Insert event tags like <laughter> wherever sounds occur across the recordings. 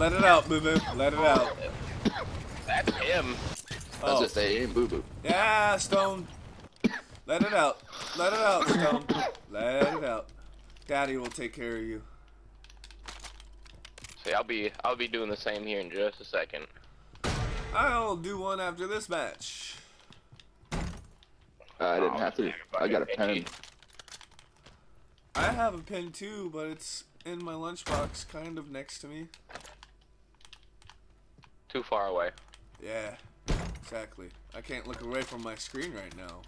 Let it out, boo boo. Let it out. That's him. I was Oh. just say, ain't boo boo. Yeah, Stone. Let it out. Let it out, Stone. Let it out. Daddy will take care of you. See, I'll be I'll be doing the same here in just a second. I'll do one after this match. Uh, I didn't have to. I got a pen. I have a pen too, but it's in my lunchbox, kind of next to me. Too far away. Yeah, exactly. I can't look away from my screen right now.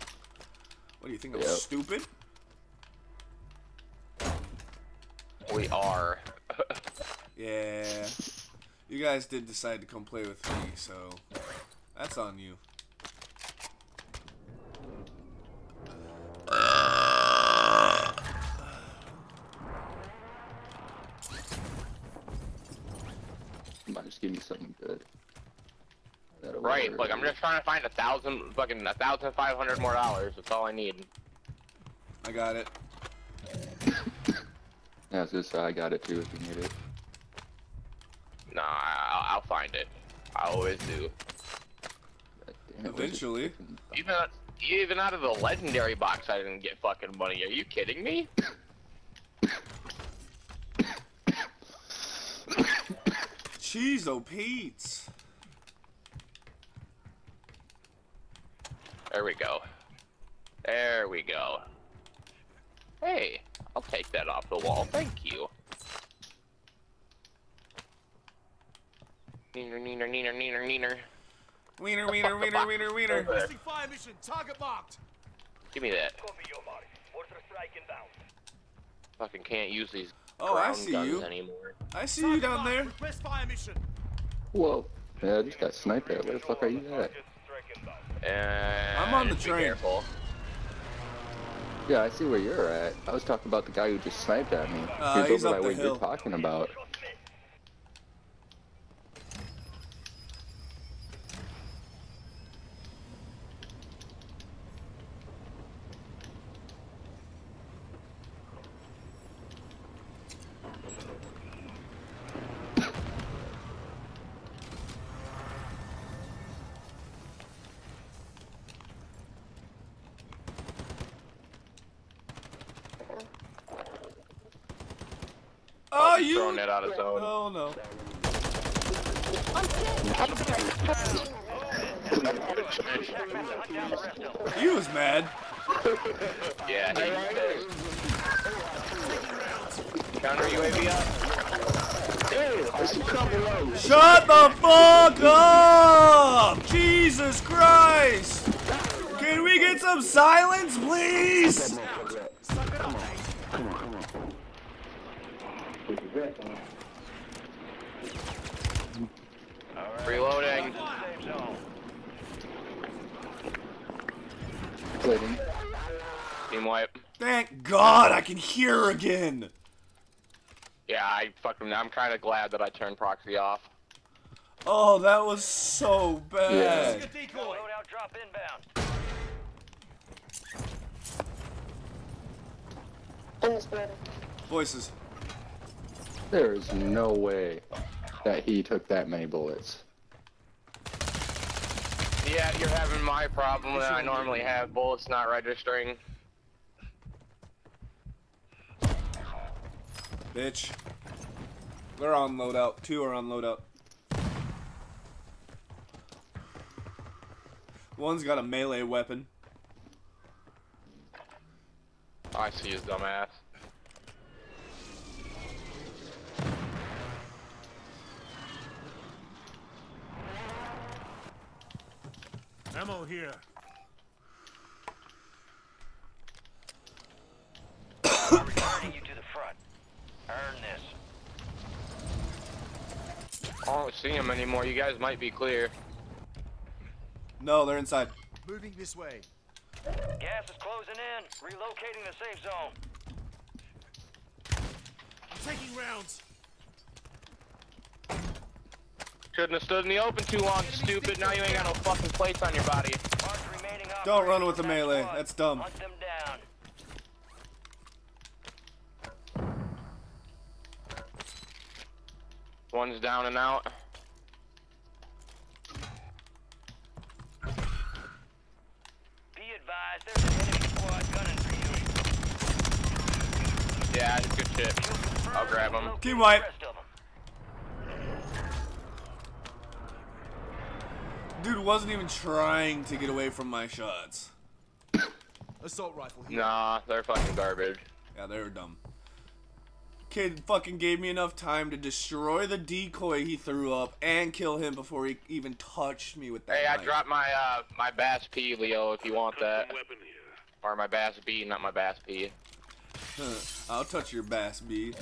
What do you think? I'm Yep. stupid? We are. <laughs> Yeah. You guys did decide to come play with me, so that's on you. Might just give me something good. That'll right. work. Look, I'm just trying to find a thousand fucking a thousand five hundred more dollars. That's all I need. I got it. <coughs> Yeah, it's just I got it too if you need it. Nah, I'll, I'll find it. I always do. Damn it, where's it Eventually. fucking- Even even out of the legendary box, I didn't get fucking money. Are you kidding me? <coughs> Cheese oh Pete's. There we go. There we go. Hey, I'll take that off the wall. Thank you. Neener, neener, neener, neener, neener. Wiener, wiener, wiener, wiener, wiener. <laughs> Requesting fire mission. Target marked. Give me that. Copy your mark. Mortar strike inbound. Fucking can't use these Oh, I see guns you. anymore. I see you down marked. there. Request fire mission. Whoa. Yeah, I just got sniped at. Where the fuck are you at? Strike inbound. And I'm on the be train. Careful. Yeah, I see where you're at. I was talking about the guy who just sniped at me. Uh, he's, he's over up by the what hill. you're talking about. Oh, He's you. throwing it out of zone. Oh no. He was mad. Yeah, he Counter UAV up. Shut the fuck up! Jesus Christ! Can we get some silence, please? Reloading. Safe zone. Plating. Team wipe. Thank God I can hear again. Yeah, I fucking. I'm kind of glad that I turned proxy off. Oh, that was so Yeah. bad. Take a decoy. Loadout drop inbound. Voices. There is no way that he took that many bullets. Yeah, you're having my problem that I normally have. Bullets not registering. Bitch. They're on loadout. Two are on loadout. One's got a melee weapon. I see his dumbass. Ammo here. <coughs> I'm returning you to the front. Earn this. I don't see them anymore. You guys might be clear. No, they're inside. Moving this way. Gas is closing in. Relocating the safe zone. I'm taking rounds. Shouldn't have stood in the open too long, stupid. Now you ain't got no fucking plates on your body. Don't run with the melee. That's dumb. Hunt them down. One's down and out. Be advised, there's an enemy squad gunning for you. Yeah, good shit. I'll grab him. Team wipe. The rest of 'em. Dude wasn't even trying to get away from my shots. Assault rifle here. Nah, they're fucking garbage. Yeah, they were dumb. Kid fucking gave me enough time to destroy the decoy he threw up and kill him before he even touched me with that. Hey, I dropped my uh my BAS-P, Leo, if you want that. Or my bass B, not my bass P. Huh. <laughs> I'll touch your bass bead.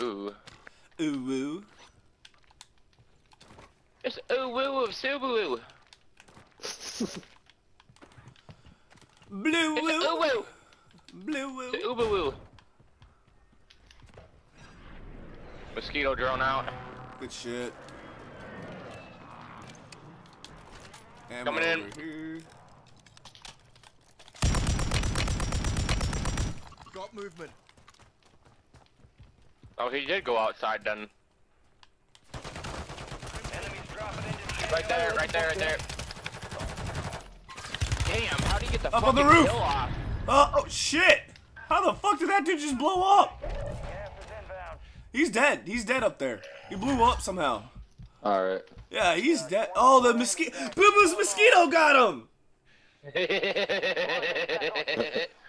Ooh. Ooh woo. It's ooh woo of Subaru. <laughs> Blue It's woo. ooh woo. Blue woo. It's ooh woo. Mosquito drone out. Good shit. Ammo Coming in. Here. Got movement. Oh, he did go outside then. Enemies dropping into the Right there, right there, right there. Damn, how do you get the Up on the roof. kill off? Oh, oh shit! How the fuck did that dude just blow up? Gas is inbound. He's dead. He's dead up there. He blew up somehow. Alright. Yeah, he's dead. Oh, the mosquito. Boo Boo's mosquito got him. <laughs>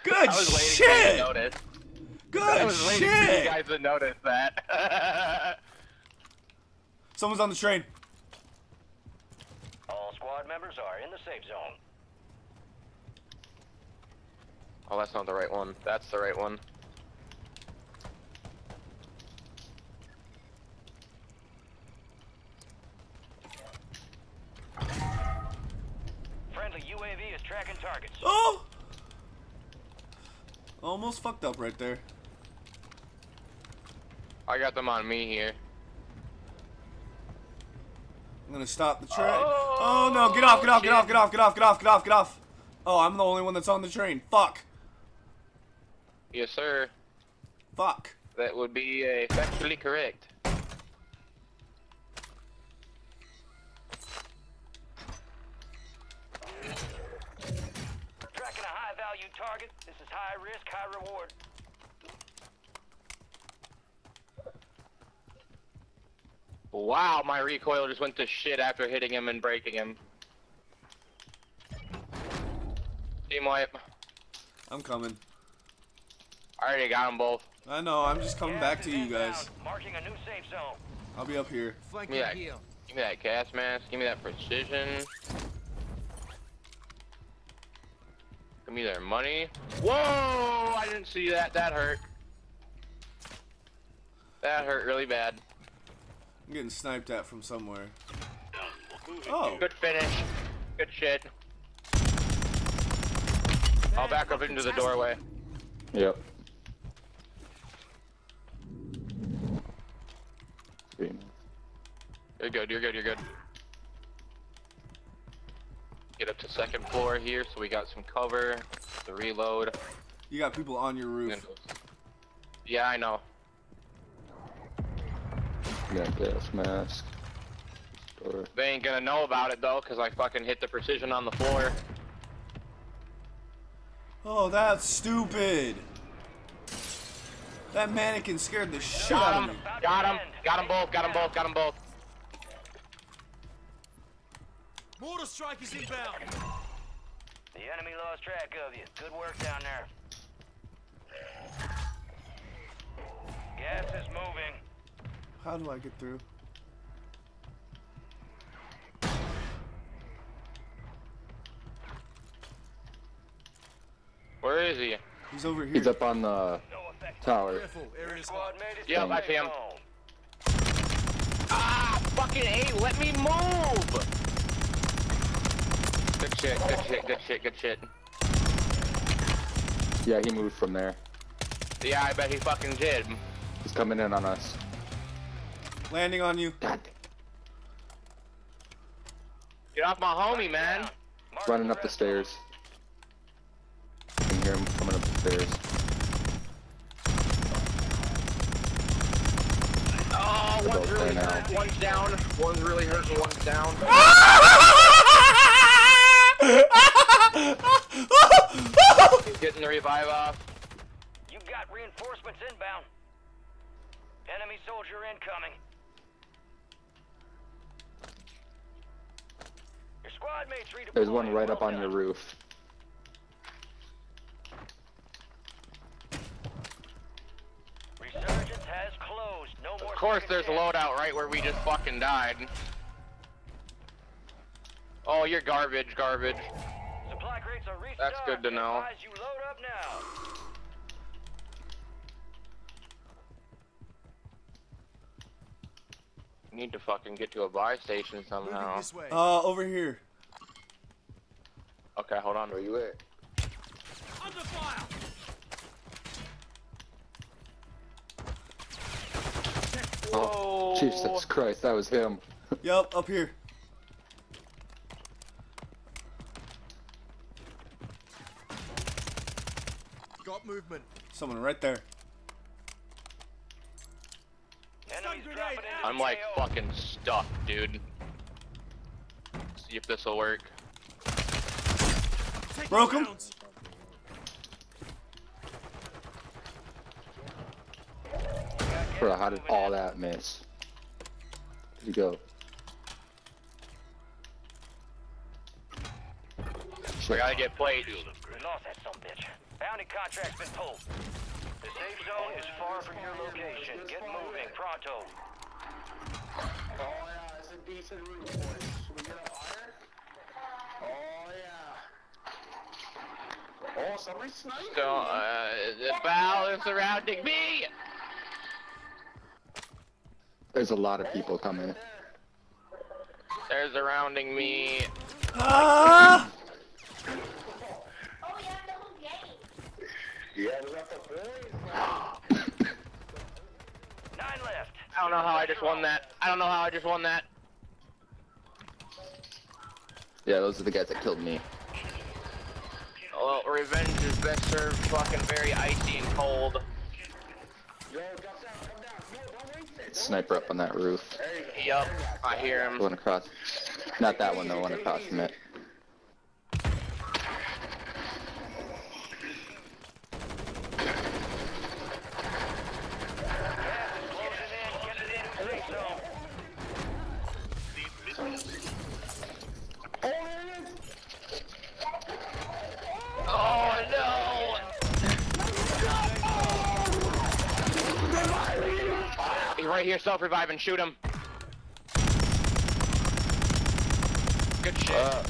Good I was waiting for you to shit. notice. I Good was waiting for you guys to notice that. <laughs> Someone's on the train. All squad members are in the safe zone. oh, that's not the right one. That's the right one. UAV is tracking targets. Oh. Almost fucked up right there. I got them on me here. I'm gonna stop the train. Oh no! Get off! Get off! Get off! Get off! Get off! Get off! Get off! Get off! Oh, I'm the only one that's on the train. Fuck! Yes, sir. Fuck! That would be uh, factually correct. Value target. This is high risk, high reward. Wow, my recoil just went to shit after hitting him and breaking him. Team wipe. I'm coming. I already got them both. I know. I'm just coming Gas back to you guys. Marking a new safe zone. I'll be up here. Flanking Yeah. here. Give me that gas mask. Give me that precision. Give me their money. Whoa! I didn't see that. That hurt. That hurt really bad. I'm getting sniped at from somewhere. Oh, Good finish. Good shit. I'll back up into the doorway. Yep. Green. You're good, you're good, you're good. Get up to second floor here so we got some cover. The reload. you got people on your roof. Yeah, I know. Got gas mask. Door. They ain't gonna know about it though, cause I fucking hit the precision on the floor. Oh, that's stupid. That mannequin scared the shit out of me. got him, got him both, got him both, got him both. Mortar strike is inbound. The enemy lost track of you. Good work down there. Gas is moving. How do I get through? Where is he? He's over here. He's up on the No tower. Careful, area's Squad hot. made it Yep, to the I see him. Ah, fucking A, let me move! Good shit, good shit, good shit, good shit. Yeah, he moved from there. Yeah, I bet he fucking did. He's coming in on us. Landing on you. God. Get off my homie, man. Running up the stairs. I can hear him coming up the stairs. Oh, Oh, one's really hurt, one's down. One's really hurt, and one's down. <laughs> He's getting the revive off. You got reinforcements inbound. Enemy soldier incoming. Your squad mates redeploying. There's one right Well up on done. your roof. Resurgence has closed. No more. Of course, there's a loadout right where we just fucking died. Oh, you're garbage, garbage. Supply crates are restocked. That's good to know. Advise you load up now. Need to fucking get to a buy station somehow. this. Uh, over here. Okay, hold on. Where are you at? Under fire. Oh, Jesus Christ, that was him. <laughs> yep, up here. Got movement. Someone right there. Enemies grenade dropping into I'm like fucking stuck, dude. See if this will work. Broke him. Bro, how did all that miss? Where'd you go? We gotta get plates. We lost that son bitch. Bounty contract's been pulled. The safe zone is far from your location. Get moving, pronto. Oh yeah, it's a decent roof, boys. We get up higher? Oh yeah. Oh, somebody sniped So, uh, the bow is surrounding me! There's a lot of people coming. They're surrounding me. Ah! Nine left. I don't know how I just won that. I don't know how I just won that. Yeah, those are the guys that killed me. Well, revenge is best served fucking very icy and cold. Sniper up on that roof. Yup, I hear him. One across. Not that one though, one across from it. Gas is closing in. Get it into safe zone. Oh no! He's right here, self-reviving. Shoot him. Good shit.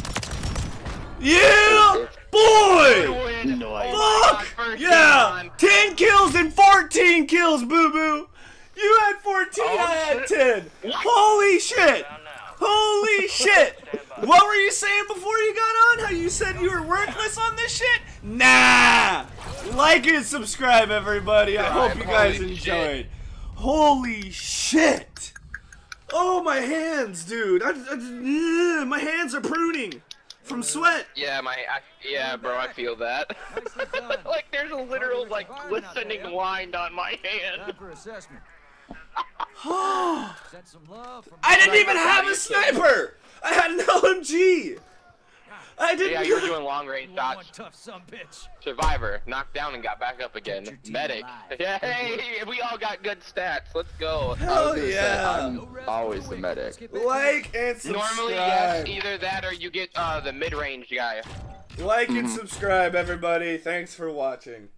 Yeah! Boy! Win. No, my God, Fuck! Yeah! one. 10 kills and 14 kills, boo boo! You had 14, Oh, I had 10! Holy shit! Holy <laughs> shit! What were you saying before you got on? How you said you were worthless on this shit? Nah! Like and subscribe, everybody. I hope you guys Holy enjoyed. Holy shit! Oh, my hands, dude. I, I- ugh, my hands are pruning from sweat. Yeah, my, I, yeah, bro, I feel that. <laughs> like, there's a literal, like, glistening line on my hand. Time for assessment. <gasps> Send some love from I didn't even have a you killed me. sniper! I had an LMG! I didn't Yeah, you were <laughs> doing long range one shots. tough son bitch. Survivor, knocked down and got back up again. Medic. alive. Yeah, <laughs> hey, we all got good stats. Let's go. I was Hell gonna say, yeah! I'm always the medic. Like and subscribe. Normally, yes, either that or you get uh, the mid-range guy. Like and subscribe, everybody. Thanks for watching.